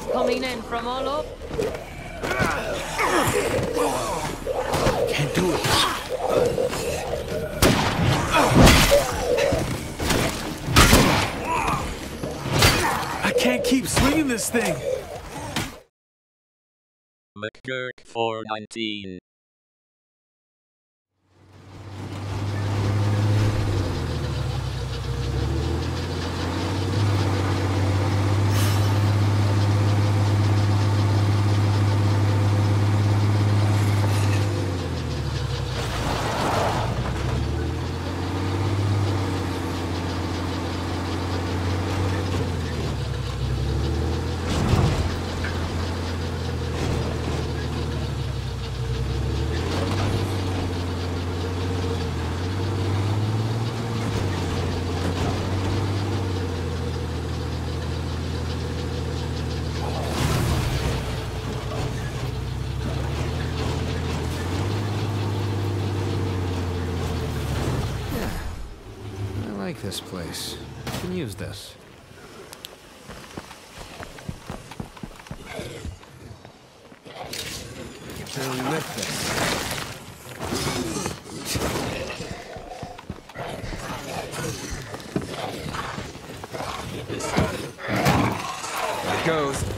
is coming in from all up. Can't do it. I can't keep swinging this thing. McGurk 419. I like this place. Can use this. This. There it goes.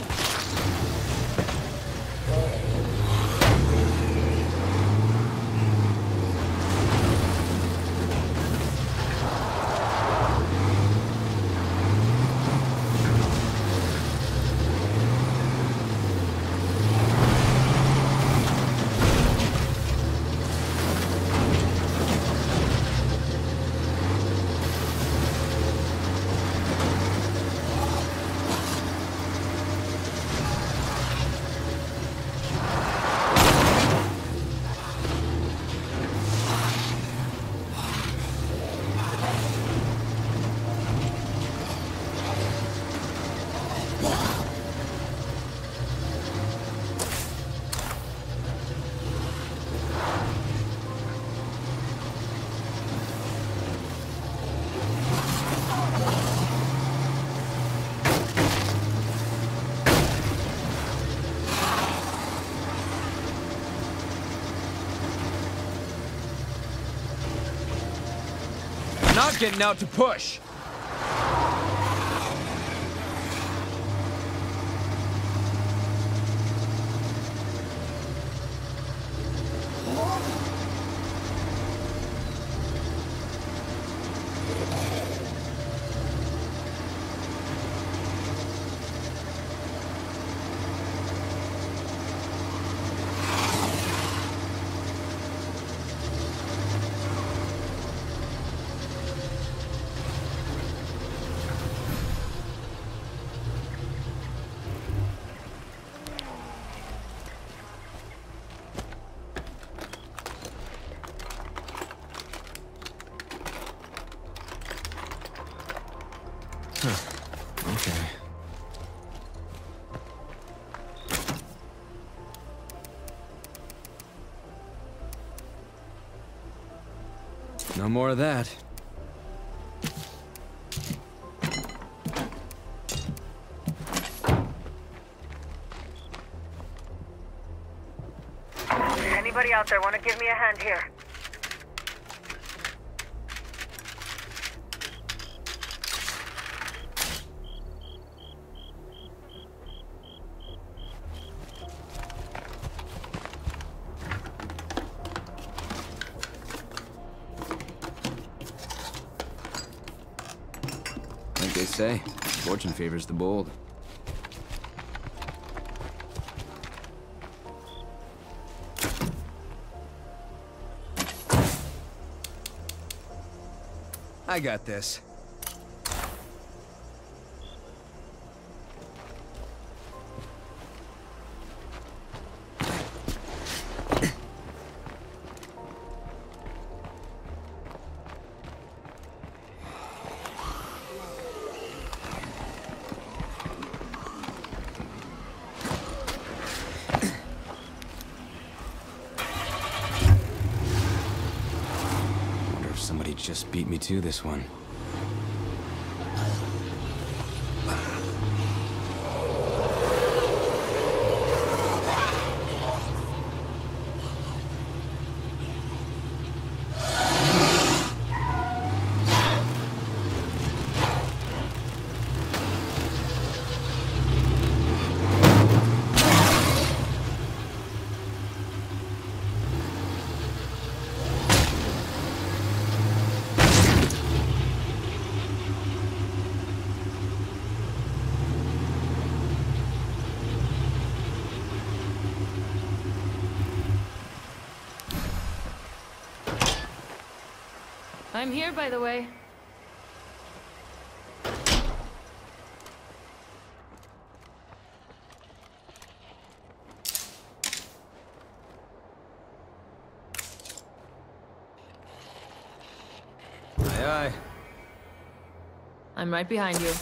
Not getting out to push. Okay. No more of that. Anybody out there want to give me a hand here? Say, fortune favors the bold. I got this. Beat me to this one. Here, by the way. Aye, aye. I'm right behind you.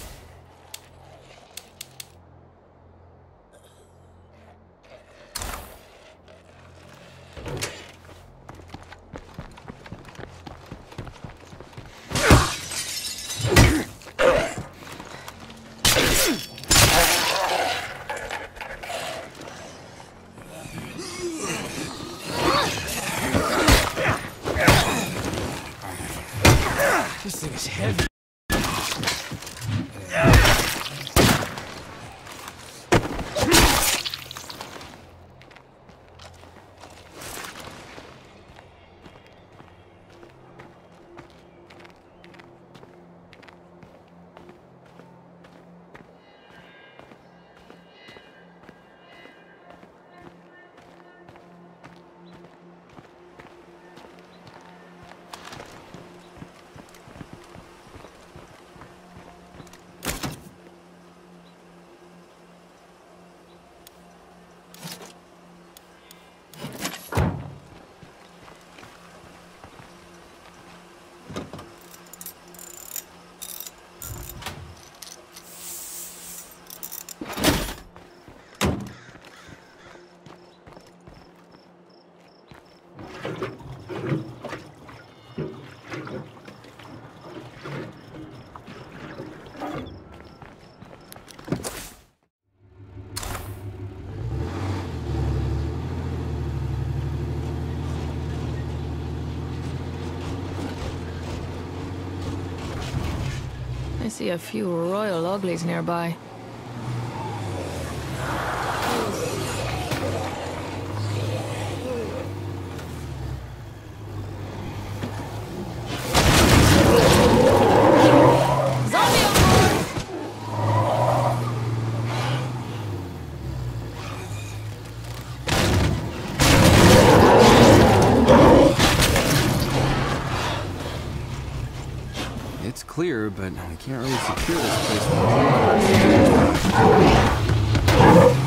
See a few royal uglies nearby. It's clear, but I can't really secure this place.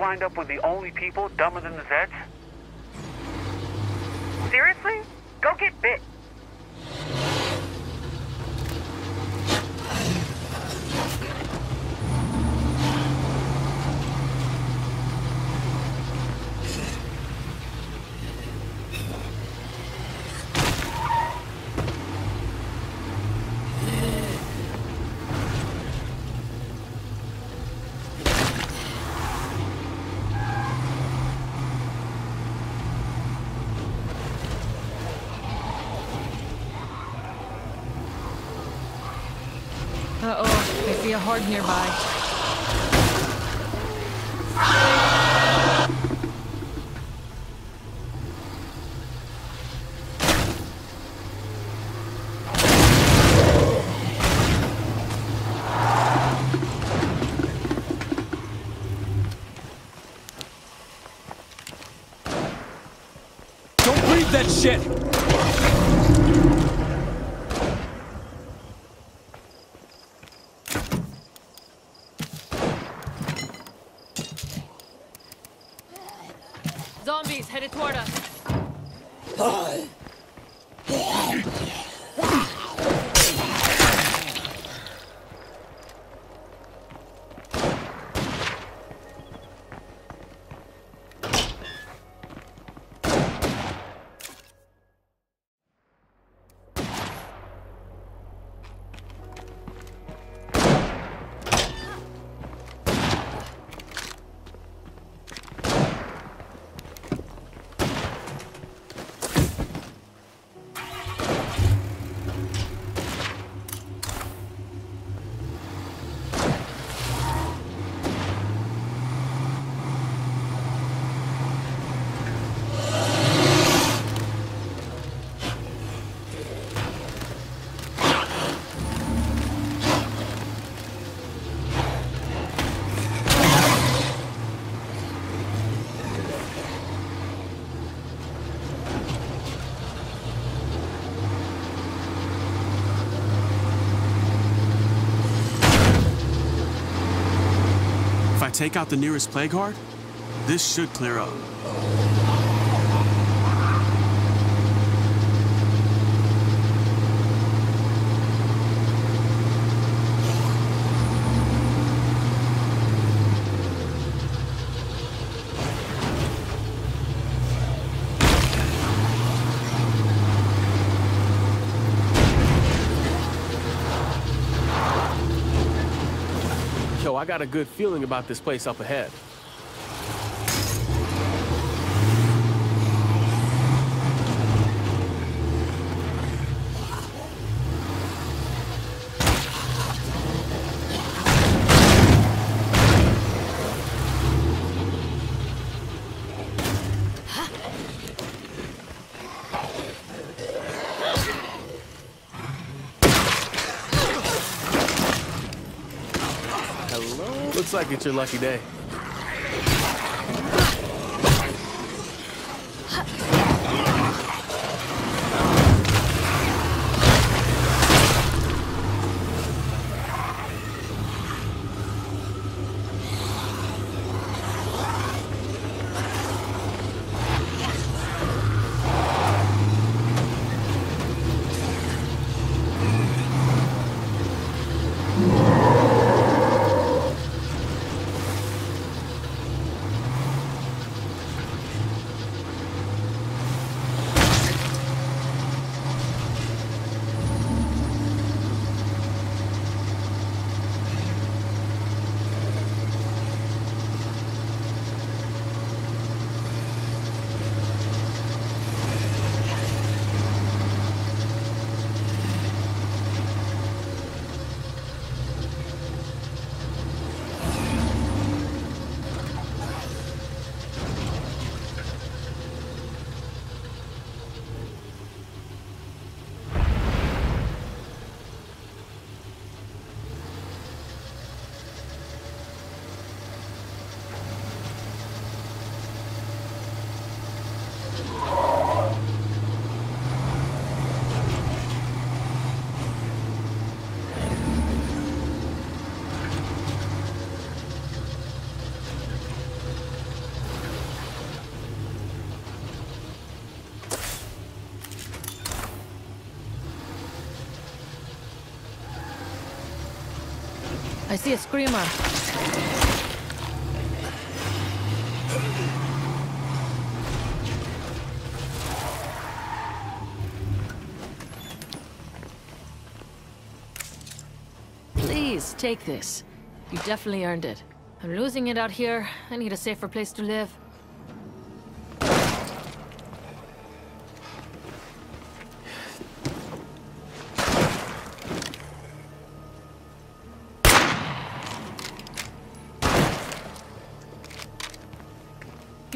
Wind up with the only people dumber than the Zeds? Seriously? Go get bit. Horde nearby. Shit! Take out the nearest plague heart, this should clear up. Got a good feeling about this place up ahead. Looks like it's your lucky day. See a screamer. Please, take this. You definitely earned it. I'm losing it out here. I need a safer place to live.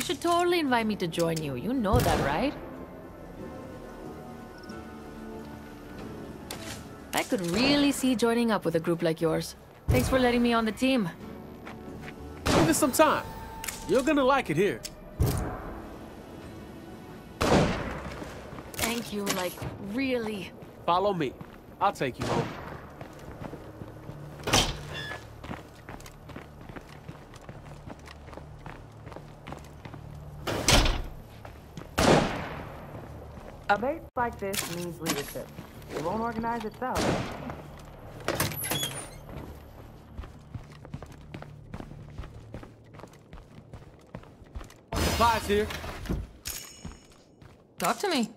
Should totally invite me to join you. You know that, right? I could really see joining up with a group like yours. Thanks for letting me on the team. Give it some time. You're gonna like it here. Thank you, like, really. Follow me. I'll take you home. A base like this needs leadership. It won't organize itself. Supplies here. Talk to me.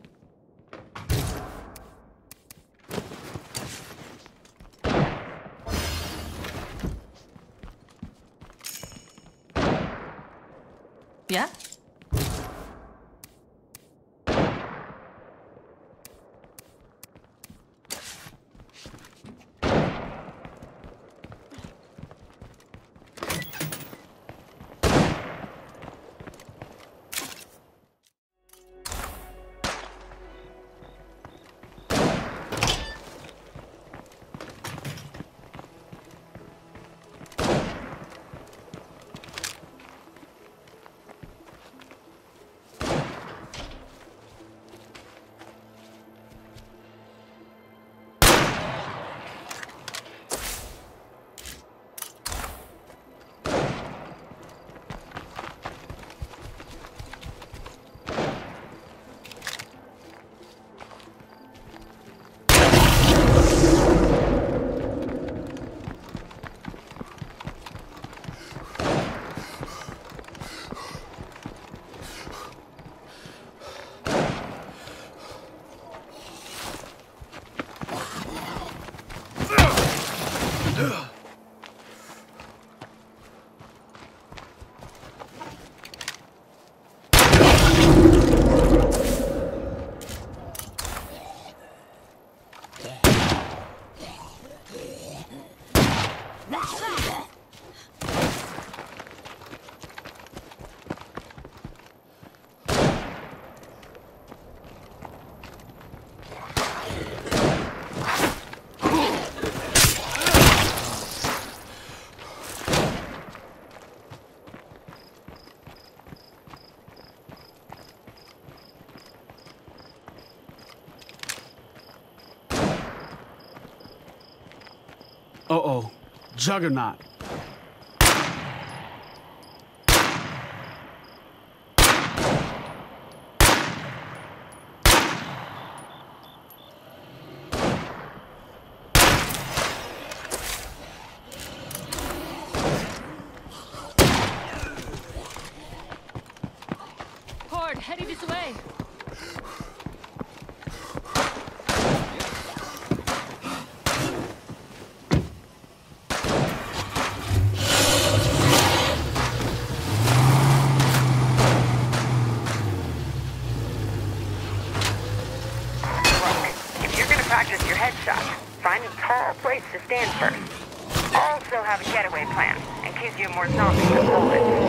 Juggernaut. Horde, heading this way. Look, if you're gonna practice your headshot, find a tall place to stand first. Also have a getaway case you more zombies than bullets.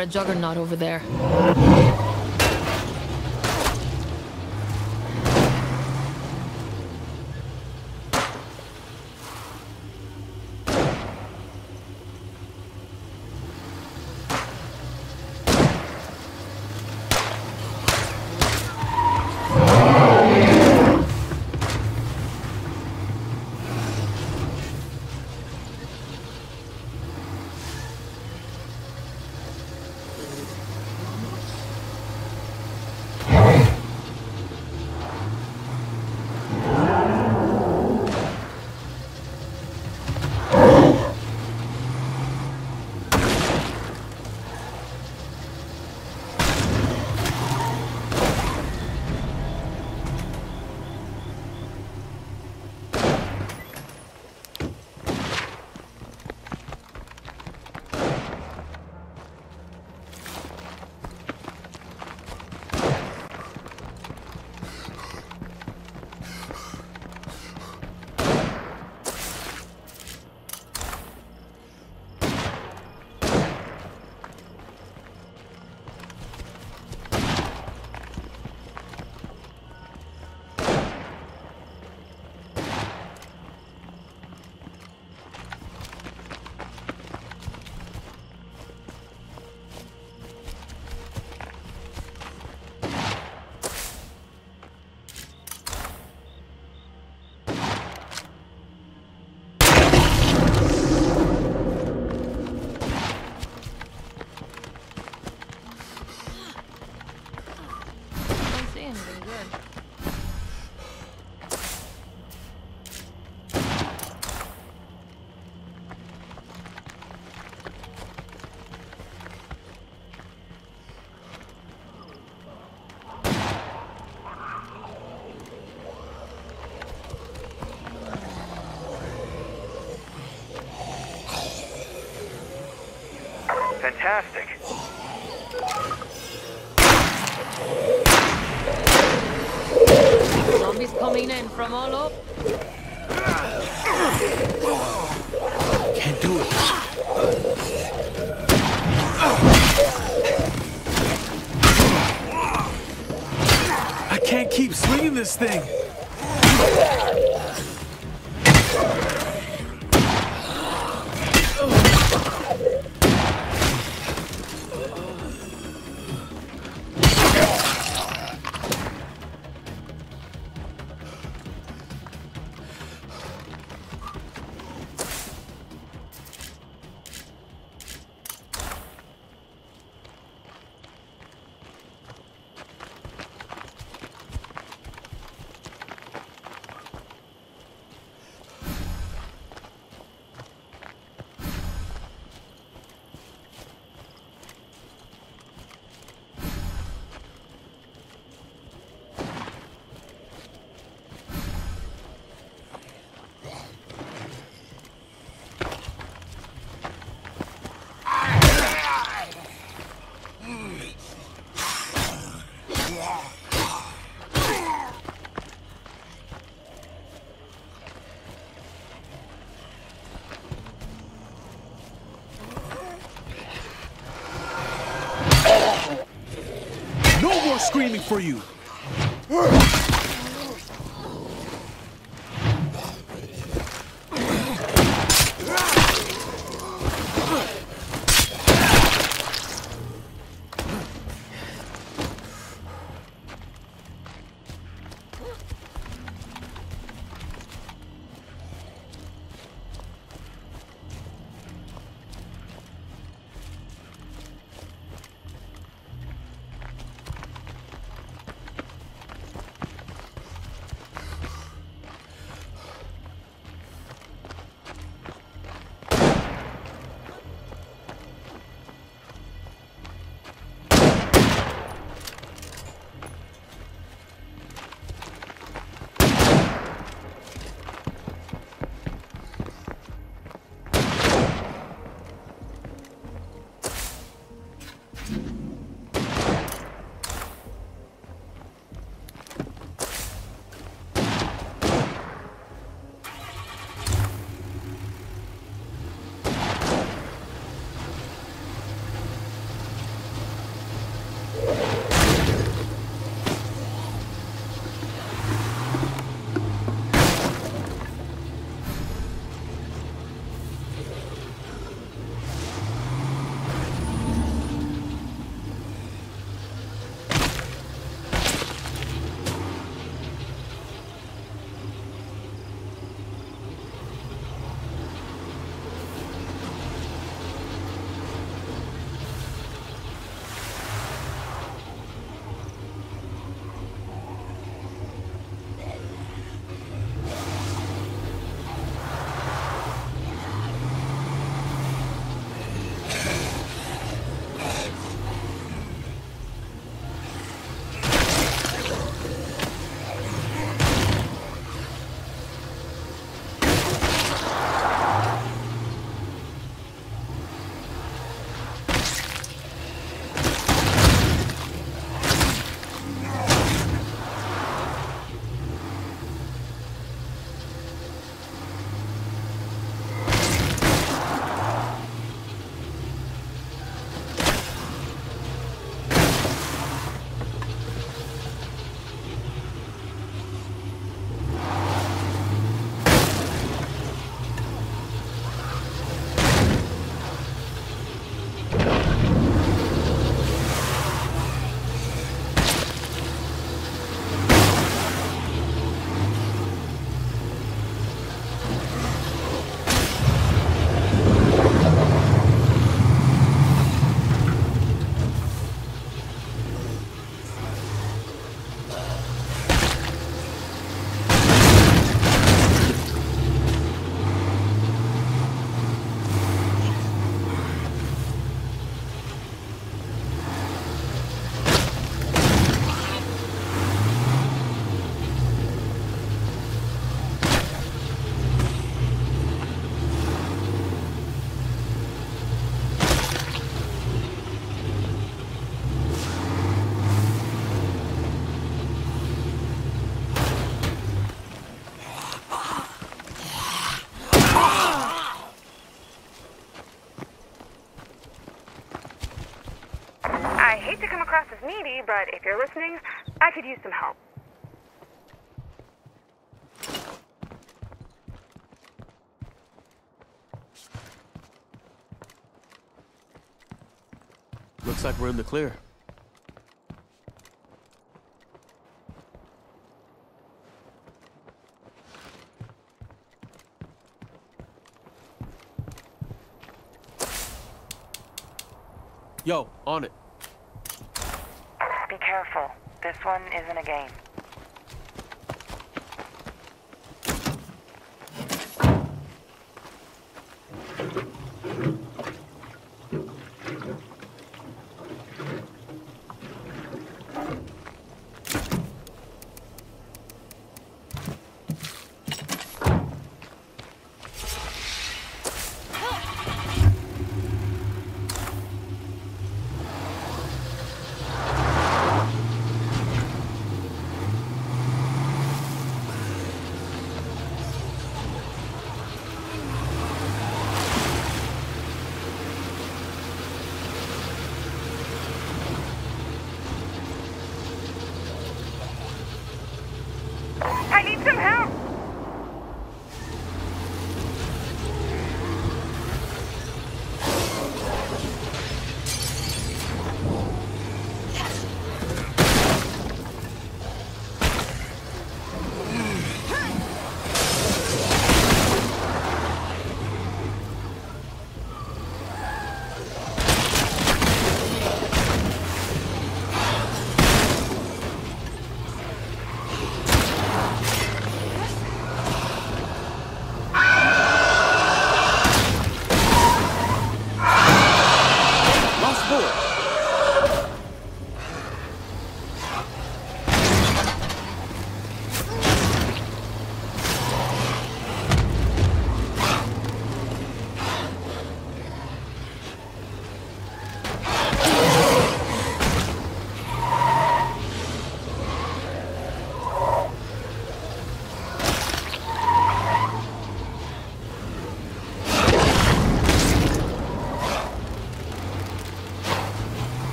Got a juggernaut over there. Fantastic. Zombies coming in from all over. Can't do it. I can't keep swinging this thing. For you. Needy, but if you're listening, I could use some help. Looks like we're in the clear. Yo, on it. Careful. This one isn't a game.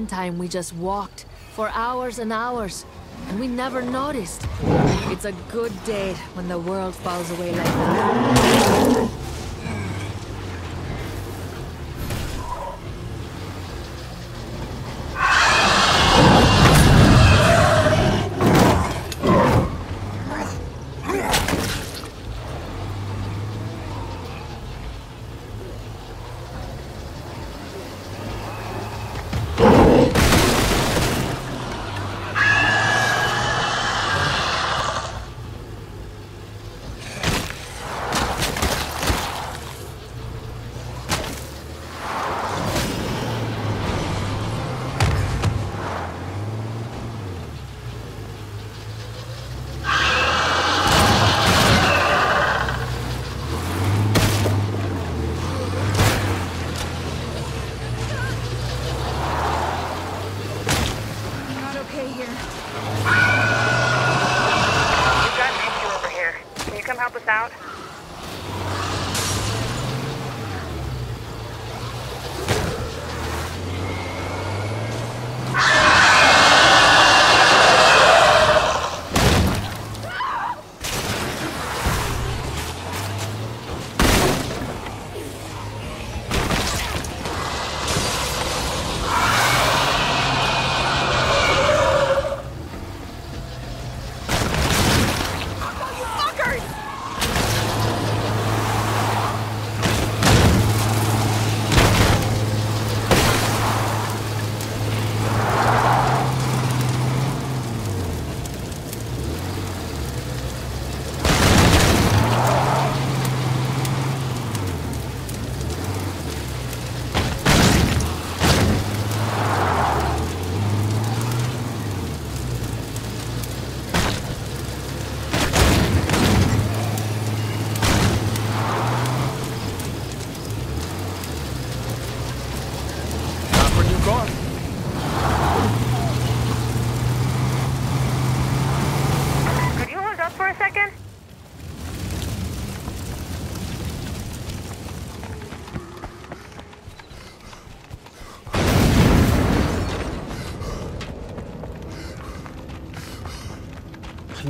One time we just walked for hours and hours, and we never noticed. It's a good day when the world falls away like that.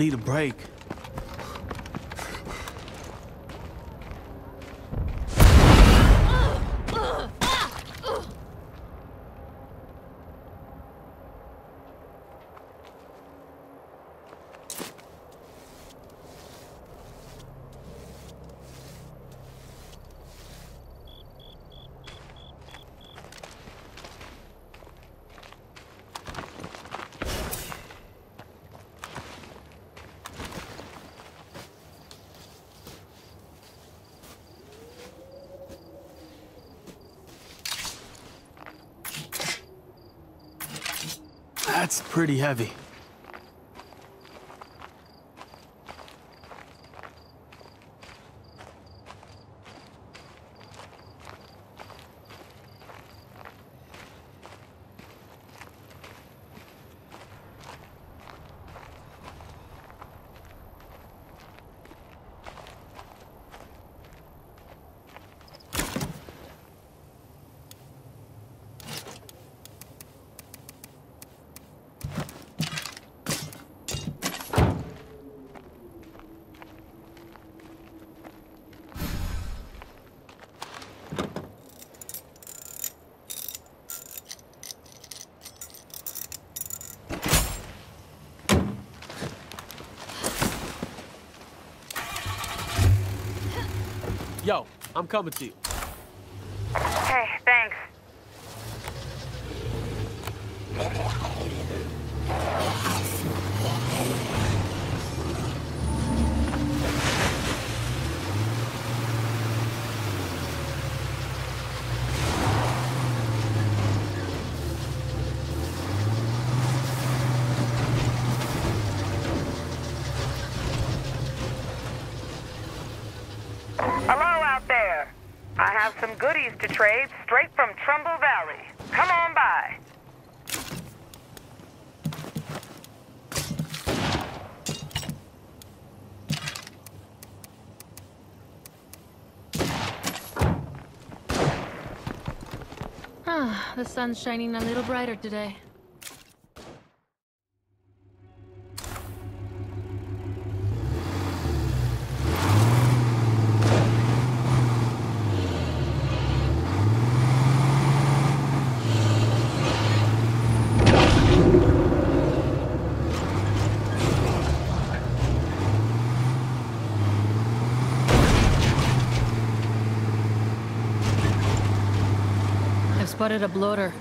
Need a break. Pretty heavy. Yo, I'm coming to you. Hey, thanks. Hello out there. I have some goodies to trade straight from Trumbull Valley. Come on by. Ah, the sun's shining a little brighter today. Spotted a bloater.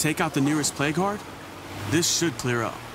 Take out the nearest plague heart, this should clear up.